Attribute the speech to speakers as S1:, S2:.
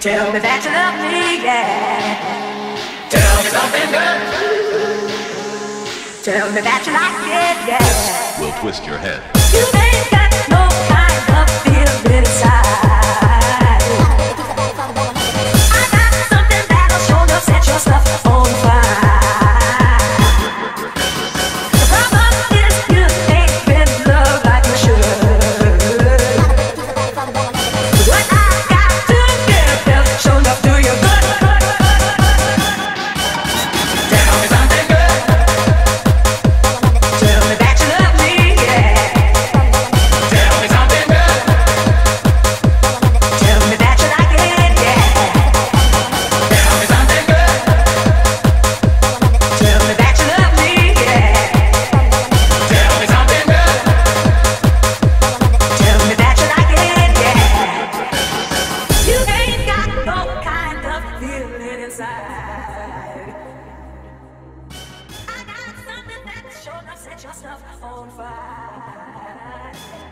S1: Tell me that you love me, yeah. Tell me something good. Tell me that you like it, yeah.
S2: We'll twist your head.
S1: You think inside. I got something that's sure enough set your stuff on fire.